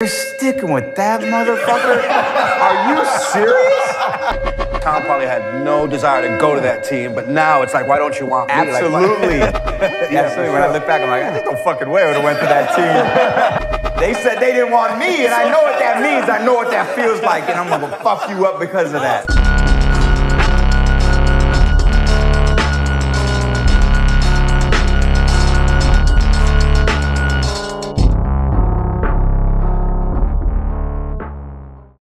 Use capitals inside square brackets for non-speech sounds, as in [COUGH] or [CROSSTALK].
You're sticking with that motherfucker? Are you serious? Tom probably had no desire to go to that team, but now it's like, why don't you want me? Like, Absolutely. [LAUGHS] Absolutely. When I look back, I'm like, ah, there's no fucking way I would have went to that team. [LAUGHS] they said they didn't want me, and I know what that means. I know what that feels like, and I'm gonna fuck you up because of that.